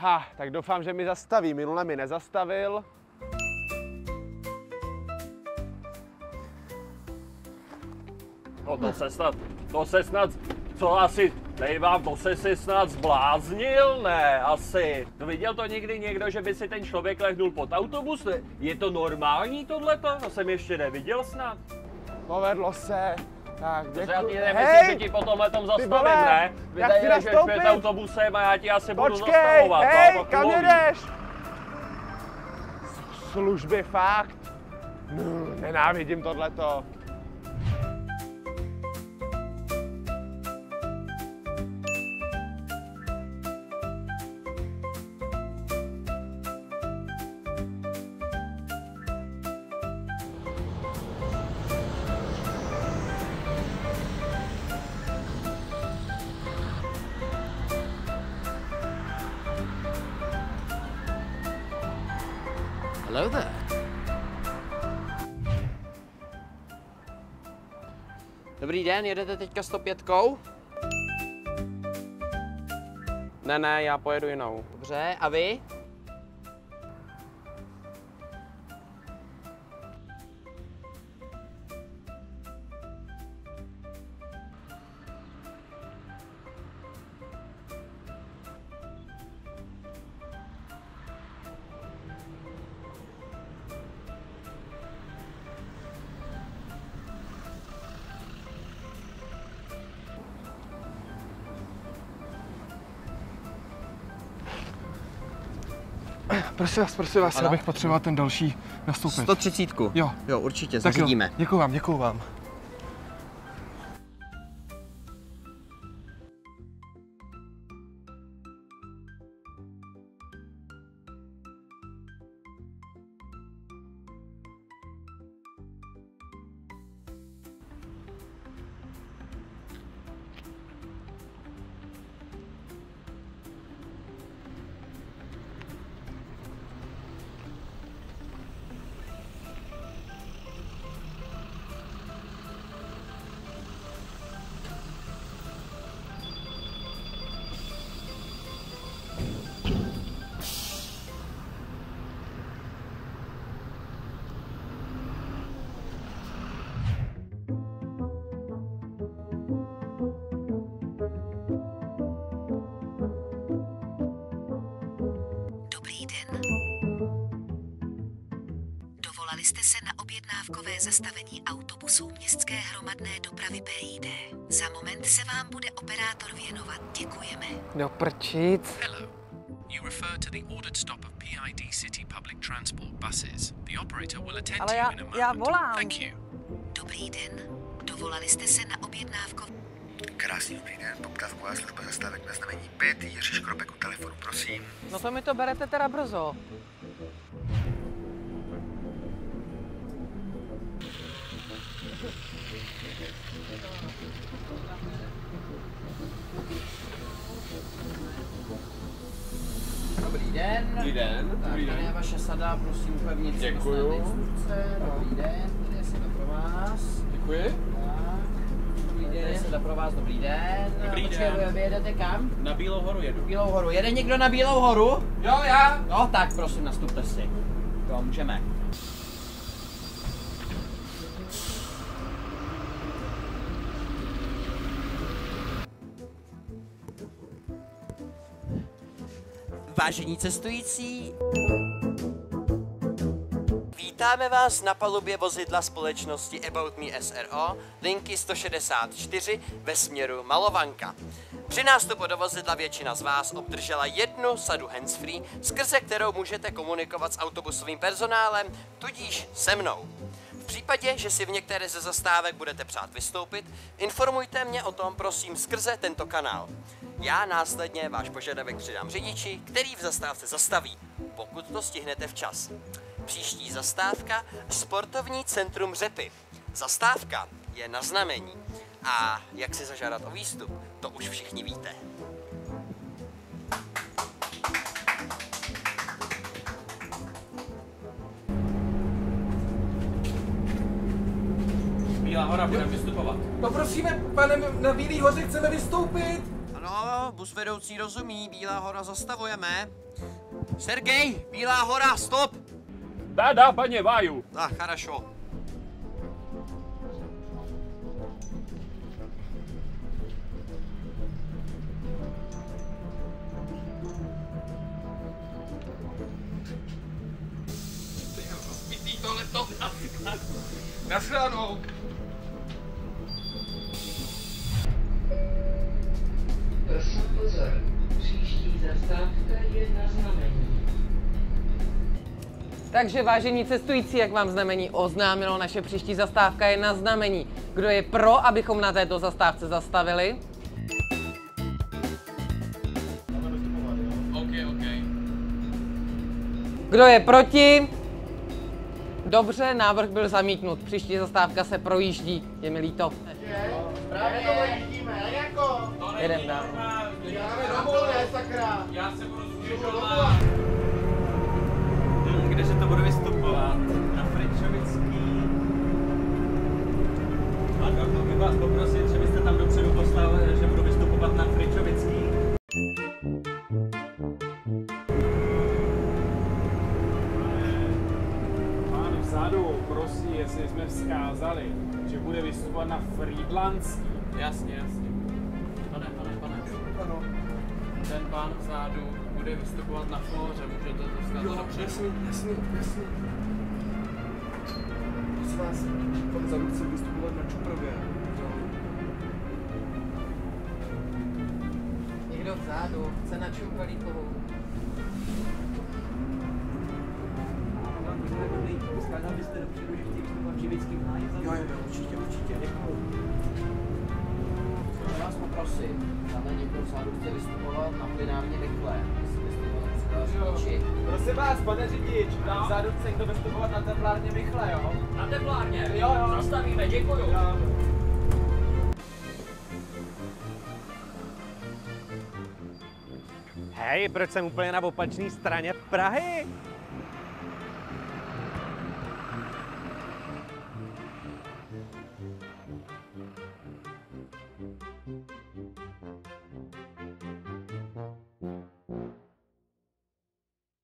Ha, tak doufám, že mi zastaví. Minule mi nezastavil. No to se snad, to se snad, co asi, nejvám, to se si snad zbláznil, ne, asi. To viděl to někdy někdo, že by si ten člověk lehnul pod autobus? Je to normální tohleto? To jsem ještě neviděl snad. Povedlo se. Tak, To já děkuji. ti nemyslím, že ti po tomhle tom zastavím, ne? Vy tady jdeš nastoupit. před autobusem a já ti asi budu Počkej, zastavovat. hej, no, kam jedeš? Služby fakt. No, nenávidím tohleto. Hello there. Dobrý den, jedete teďka 105? Ne, ne, já pojedu jinou. Dobře, a vy? Prosím vás, prosím vás, Ano? já bych potřeboval ten další nastoupit. 130. Jo. Jo, určitě, Tak jo, zařídíme. děkuju vám, děkuju vám. Dobrý den. Dovolali jste se na objednávkové zastavení autobusů městské hromadné dopravy PID. Za moment se vám bude operátor věnovat. Děkujeme. Do prčic. Hello. You refer to the ordered stop of PID City public transport buses. The operator will attend Ale to já- you in a moment. já volám. Thank you. Dobrý den. Dovolali jste se na objednávkové... Krásný dobrý den, poptávková služba zastávek na znamení 5, Jiří Škrobek u telefonu, prosím. No to mi to berete teda brzo. Dobrý den. Dobrý den, Tak, dobrý tady je den. vaše sada, prosím upevnit si Děkuju. dostat instrukce. Dobrý den, tady je sada pro vás. Děkuji. Den. Pro vás, dobrý den. Dobrý Počkej, den. vy- Vy jedete kam? Na Bílou horu jedu. Bílou horu. Jede někdo na Bílou horu? Jo, já. No tak prosím, nastupte si. Jo, můžeme. Vážení cestující, vítáme vás na palubě vozidla společnosti About Me SRO linky 164 ve směru Malovanka. Při nástupu do vozidla většina z vás obdržela jednu sadu handsfree, skrze kterou můžete komunikovat s autobusovým personálem, tudíž se mnou. V případě, že si v některé ze zastávek budete přát vystoupit, informujte mě o tom prosím skrze tento kanál. Já následně váš požadavek předám řidiči, který v zastávce zastaví, pokud to stihnete včas. Příští zastávka Sportovní centrum Řepy. Zastávka je na znamení. A jak si zažádat o výstup, to už všichni víte. Bílá hora, budeme vystupovat. Poprosíme, pane, na Bílý hoře chceme vystoupit. Ano, bus vedoucí rozumí, Bílá hora zastavujeme. Sergej, Bílá hora, stop! Да, да, понимаю. Tak, хорошо. Naschledanou. Prosím Takže vážení cestující, jak vám znamení oznámilo, naše příští zastávka je na znamení. Kdo je pro, abychom na této zastávce zastavili? Kdo je proti? Dobře, návrh byl zamítnut. Příští zastávka se projíždí. Je mi líto. Jedem dál. Kde se to bude vystupovat? Na Fričovický. A doufám bych vás poprosit, že byste tam dopředu poslal, že budu vystupovat na Fričovický. Pán vzadu, prosí, jestli jsme vzkázali, že bude vystupovat na Friedlandský. Jasně, jasně. Pane, pane, pane. Ano. Ten pán vzadu bude vystupovat na flóře, můžete to vzkázat dopředu. Jasný, jasný, jasný. Prosím vás, pan vzadu chce vystupovat na Čuprově. Někdo vzadu, chce na Čumpelíkovou. Vzkázal byste dopředu, že chtějí vystupovat v Živickým háji za Jo, jo, jo, určitě, určitě, děkuju. Já vás poprosím, tam někdo vzadu chce vystupovat na plinárně rychle. Prosím vás, pane řidič, tam vzadu chce někdo vystupovat na teplárně Michle, jo? Na teplárně. Jo, jo. Zastavíme, děkuju. Hej, proč jsem úplně na opačné straně Prahy?